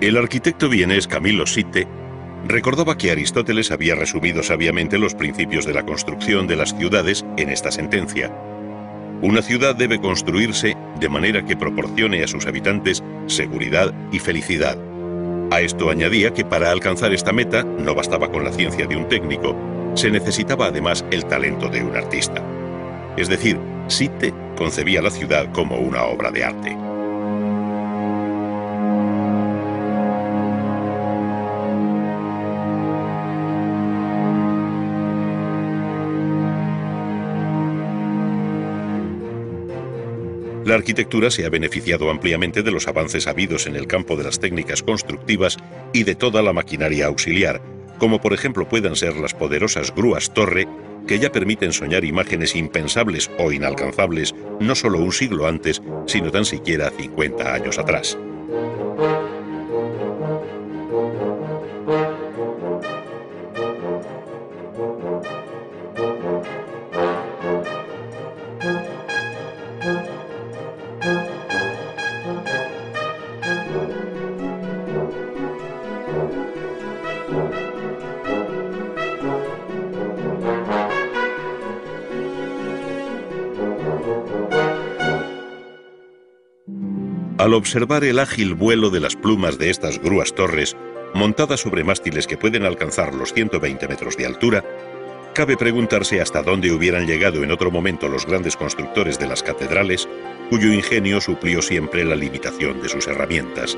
El arquitecto vienés Camilo Sitte recordaba que Aristóteles había resumido sabiamente los principios de la construcción de las ciudades en esta sentencia. Una ciudad debe construirse de manera que proporcione a sus habitantes seguridad y felicidad. A esto añadía que para alcanzar esta meta no bastaba con la ciencia de un técnico, se necesitaba además el talento de un artista. Es decir, Sitte concebía la ciudad como una obra de arte. La arquitectura se ha beneficiado ampliamente de los avances habidos en el campo de las técnicas constructivas y de toda la maquinaria auxiliar, como por ejemplo puedan ser las poderosas grúas torre, que ya permiten soñar imágenes impensables o inalcanzables no solo un siglo antes, sino tan siquiera 50 años atrás. Al observar el ágil vuelo de las plumas de estas grúas torres, montadas sobre mástiles que pueden alcanzar los 120 metros de altura, cabe preguntarse hasta dónde hubieran llegado en otro momento los grandes constructores de las catedrales, cuyo ingenio suplió siempre la limitación de sus herramientas.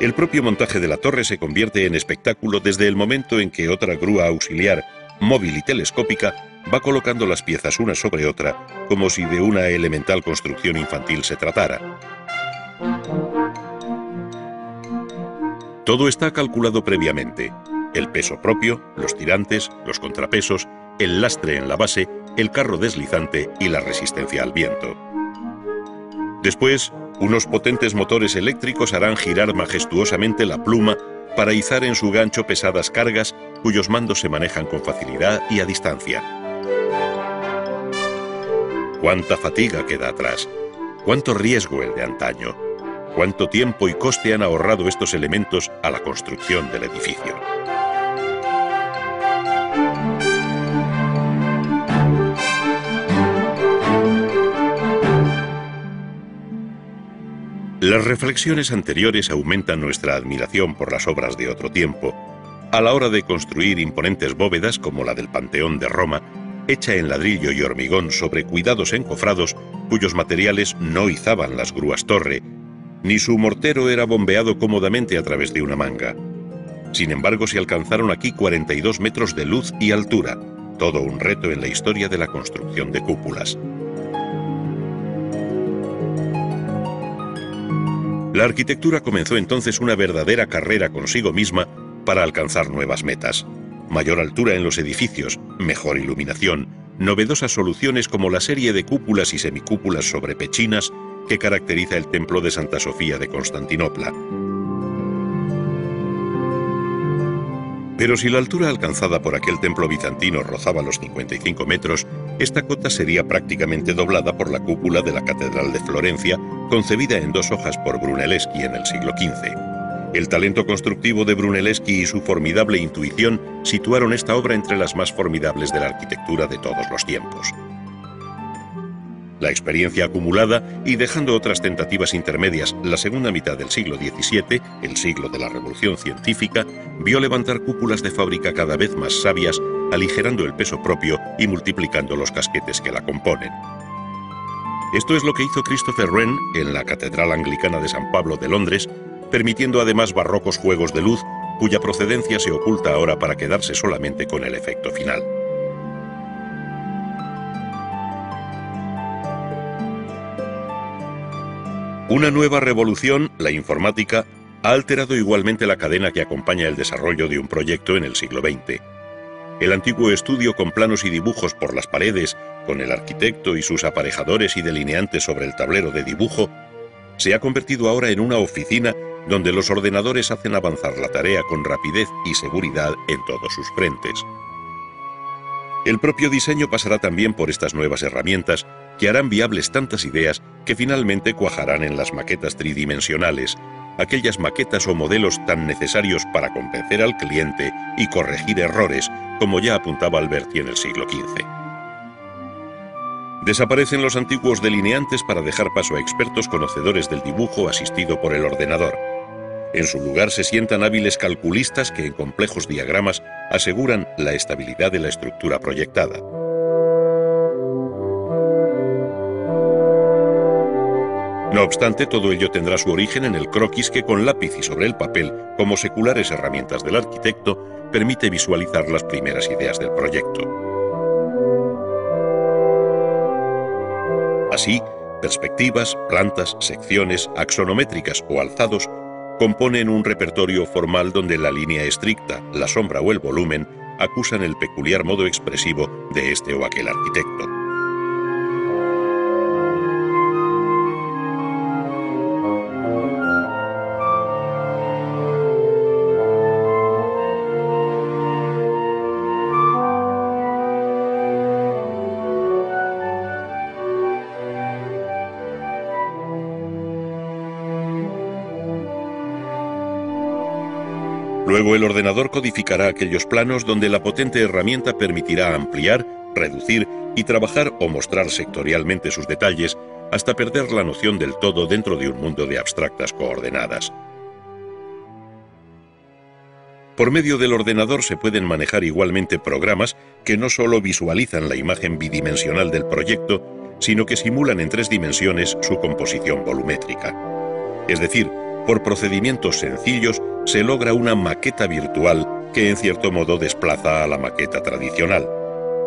El propio montaje de la torre se convierte en espectáculo desde el momento en que otra grúa auxiliar móvil y telescópica, va colocando las piezas una sobre otra, como si de una elemental construcción infantil se tratara. Todo está calculado previamente. El peso propio, los tirantes, los contrapesos, el lastre en la base, el carro deslizante y la resistencia al viento. Después, unos potentes motores eléctricos harán girar majestuosamente la pluma para izar en su gancho pesadas cargas cuyos mandos se manejan con facilidad y a distancia. Cuánta fatiga queda atrás, cuánto riesgo el de antaño, cuánto tiempo y coste han ahorrado estos elementos a la construcción del edificio. Las reflexiones anteriores aumentan nuestra admiración por las obras de otro tiempo, a la hora de construir imponentes bóvedas como la del Panteón de Roma, hecha en ladrillo y hormigón sobre cuidados encofrados cuyos materiales no izaban las grúas torre, ni su mortero era bombeado cómodamente a través de una manga. Sin embargo, se alcanzaron aquí 42 metros de luz y altura, todo un reto en la historia de la construcción de cúpulas. La arquitectura comenzó entonces una verdadera carrera consigo misma para alcanzar nuevas metas. Mayor altura en los edificios, mejor iluminación, novedosas soluciones como la serie de cúpulas y semicúpulas sobre pechinas que caracteriza el templo de Santa Sofía de Constantinopla. Pero si la altura alcanzada por aquel templo bizantino rozaba los 55 metros, esta cota sería prácticamente doblada por la cúpula de la Catedral de Florencia, concebida en dos hojas por Brunelleschi en el siglo XV. El talento constructivo de Brunelleschi y su formidable intuición situaron esta obra entre las más formidables de la arquitectura de todos los tiempos. La experiencia acumulada y dejando otras tentativas intermedias, la segunda mitad del siglo XVII, el siglo de la revolución científica, vio levantar cúpulas de fábrica cada vez más sabias, aligerando el peso propio y multiplicando los casquetes que la componen. Esto es lo que hizo Christopher Wren en la Catedral Anglicana de San Pablo de Londres, permitiendo además barrocos juegos de luz, cuya procedencia se oculta ahora para quedarse solamente con el efecto final. Una nueva revolución, la informática, ha alterado igualmente la cadena que acompaña el desarrollo de un proyecto en el siglo XX. El antiguo estudio con planos y dibujos por las paredes, con el arquitecto y sus aparejadores y delineantes sobre el tablero de dibujo, se ha convertido ahora en una oficina donde los ordenadores hacen avanzar la tarea con rapidez y seguridad en todos sus frentes. El propio diseño pasará también por estas nuevas herramientas que harán viables tantas ideas que finalmente cuajarán en las maquetas tridimensionales, aquellas maquetas o modelos tan necesarios para convencer al cliente y corregir errores, como ya apuntaba Alberti en el siglo XV. Desaparecen los antiguos delineantes para dejar paso a expertos conocedores del dibujo asistido por el ordenador. En su lugar se sientan hábiles calculistas que en complejos diagramas aseguran la estabilidad de la estructura proyectada. No obstante, todo ello tendrá su origen en el croquis que con lápiz y sobre el papel, como seculares herramientas del arquitecto, permite visualizar las primeras ideas del proyecto. Así, perspectivas, plantas, secciones, axonométricas o alzados componen un repertorio formal donde la línea estricta, la sombra o el volumen acusan el peculiar modo expresivo de este o aquel arquitecto. Luego el ordenador codificará aquellos planos donde la potente herramienta permitirá ampliar, reducir y trabajar o mostrar sectorialmente sus detalles hasta perder la noción del todo dentro de un mundo de abstractas coordenadas. Por medio del ordenador se pueden manejar igualmente programas que no solo visualizan la imagen bidimensional del proyecto, sino que simulan en tres dimensiones su composición volumétrica. Es decir, por procedimientos sencillos se logra una maqueta virtual que en cierto modo desplaza a la maqueta tradicional.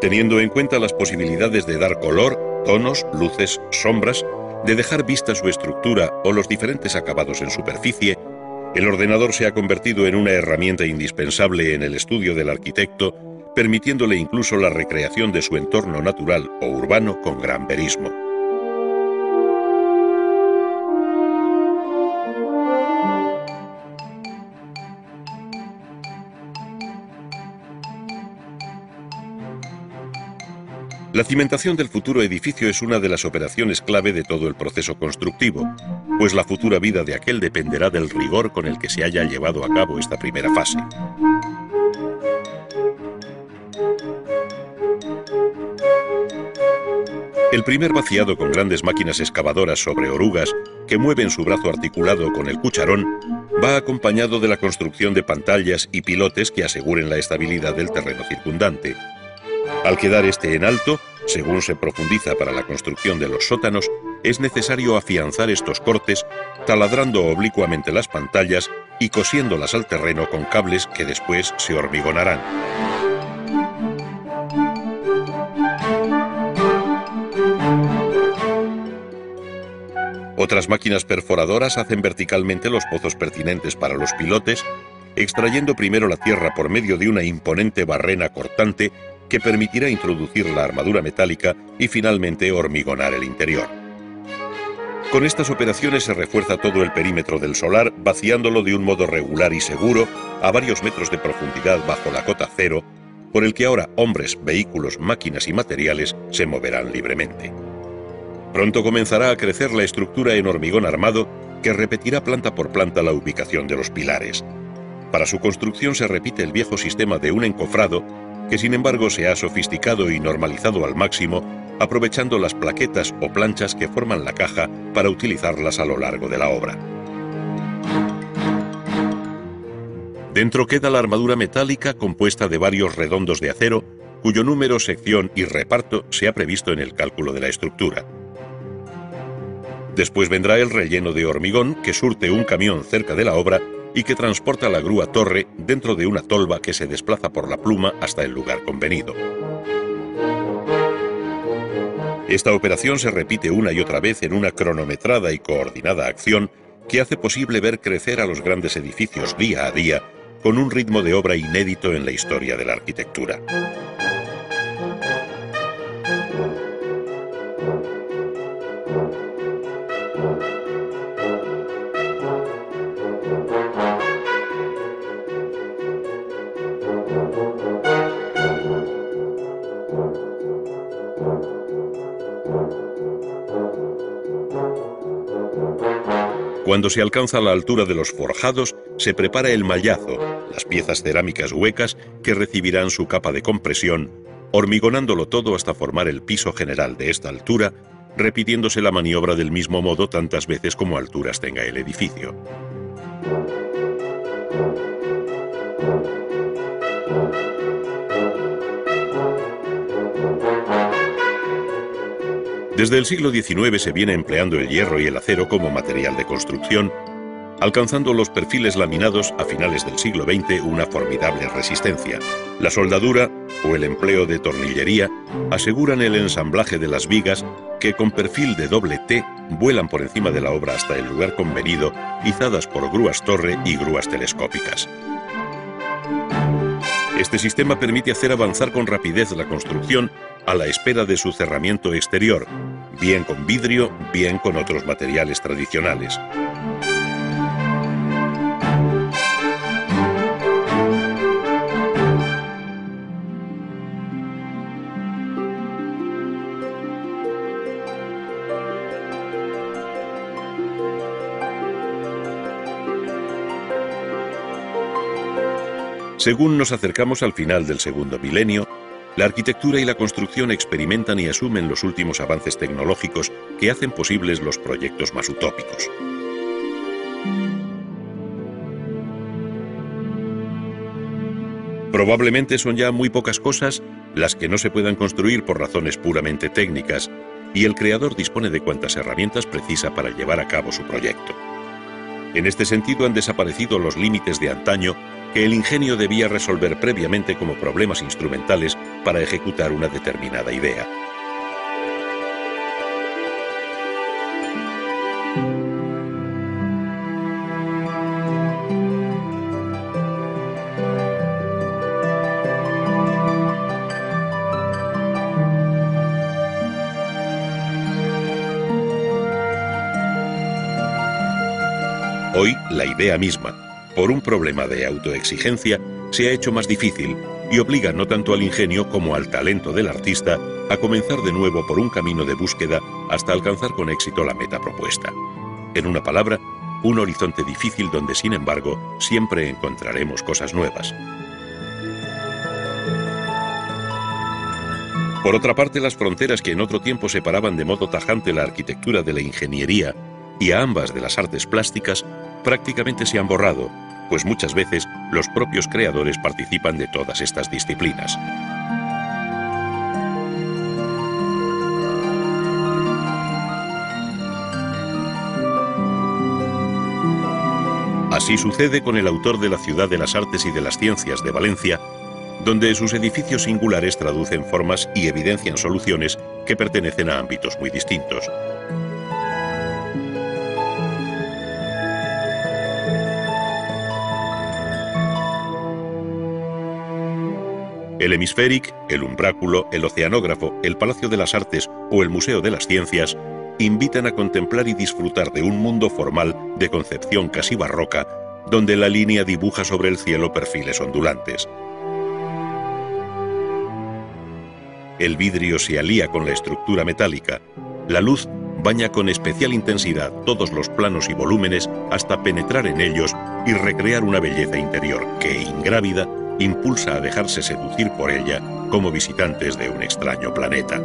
Teniendo en cuenta las posibilidades de dar color, tonos, luces, sombras, de dejar vista su estructura o los diferentes acabados en superficie, el ordenador se ha convertido en una herramienta indispensable en el estudio del arquitecto, permitiéndole incluso la recreación de su entorno natural o urbano con gran verismo. La cimentación del futuro edificio es una de las operaciones clave de todo el proceso constructivo, pues la futura vida de aquel dependerá del rigor con el que se haya llevado a cabo esta primera fase. El primer vaciado con grandes máquinas excavadoras sobre orugas que mueven su brazo articulado con el cucharón va acompañado de la construcción de pantallas y pilotes que aseguren la estabilidad del terreno circundante. Al quedar este en alto, según se profundiza para la construcción de los sótanos, es necesario afianzar estos cortes, taladrando oblicuamente las pantallas y cosiéndolas al terreno con cables que después se hormigonarán. Otras máquinas perforadoras hacen verticalmente los pozos pertinentes para los pilotes, extrayendo primero la tierra por medio de una imponente barrena cortante que permitirá introducir la armadura metálica y finalmente hormigonar el interior. Con estas operaciones se refuerza todo el perímetro del solar, vaciándolo de un modo regular y seguro a varios metros de profundidad bajo la cota cero, por el que ahora hombres, vehículos, máquinas y materiales se moverán libremente. Pronto comenzará a crecer la estructura en hormigón armado que repetirá planta por planta la ubicación de los pilares. Para su construcción se repite el viejo sistema de un encofrado que sin embargo se ha sofisticado y normalizado al máximo, aprovechando las plaquetas o planchas que forman la caja para utilizarlas a lo largo de la obra. Dentro queda la armadura metálica compuesta de varios redondos de acero, cuyo número, sección y reparto se ha previsto en el cálculo de la estructura. Después vendrá el relleno de hormigón que surte un camión cerca de la obra y que transporta la grúa torre dentro de una tolva que se desplaza por la pluma hasta el lugar convenido. Esta operación se repite una y otra vez en una cronometrada y coordinada acción que hace posible ver crecer a los grandes edificios día a día con un ritmo de obra inédito en la historia de la arquitectura. Cuando se alcanza la altura de los forjados, se prepara el mallazo, las piezas cerámicas huecas que recibirán su capa de compresión, hormigonándolo todo hasta formar el piso general de esta altura, repitiéndose la maniobra del mismo modo tantas veces como alturas tenga el edificio. Desde el siglo XIX se viene empleando el hierro y el acero como material de construcción, alcanzando los perfiles laminados a finales del siglo XX una formidable resistencia. La soldadura o el empleo de tornillería aseguran el ensamblaje de las vigas que con perfil de doble T vuelan por encima de la obra hasta el lugar convenido, izadas por grúas torre y grúas telescópicas. Este sistema permite hacer avanzar con rapidez la construcción a la espera de su cerramiento exterior, bien con vidrio, bien con otros materiales tradicionales. Según nos acercamos al final del segundo milenio, la arquitectura y la construcción experimentan y asumen los últimos avances tecnológicos que hacen posibles los proyectos más utópicos. Probablemente son ya muy pocas cosas las que no se puedan construir por razones puramente técnicas, y el creador dispone de cuantas herramientas precisa para llevar a cabo su proyecto. En este sentido han desaparecido los límites de antaño que el ingenio debía resolver previamente como problemas instrumentales para ejecutar una determinada idea. Hoy, la idea misma, por un problema de autoexigencia, se ha hecho más difícil y obliga no tanto al ingenio como al talento del artista a comenzar de nuevo por un camino de búsqueda hasta alcanzar con éxito la meta propuesta. En una palabra, un horizonte difícil donde, sin embargo, siempre encontraremos cosas nuevas. Por otra parte, las fronteras que en otro tiempo separaban de modo tajante la arquitectura de la ingeniería y a ambas de las artes plásticas prácticamente se han borrado pues muchas veces los propios creadores participan de todas estas disciplinas. Así sucede con el autor de la Ciudad de las Artes y de las Ciencias de Valencia, donde sus edificios singulares traducen formas y evidencian soluciones que pertenecen a ámbitos muy distintos. El hemisféric, el umbráculo, el oceanógrafo, el Palacio de las Artes o el Museo de las Ciencias invitan a contemplar y disfrutar de un mundo formal de concepción casi barroca, donde la línea dibuja sobre el cielo perfiles ondulantes. El vidrio se alía con la estructura metálica, la luz baña con especial intensidad todos los planos y volúmenes hasta penetrar en ellos y recrear una belleza interior que, ingrávida, impulsa a dejarse seducir por ella como visitantes de un extraño planeta.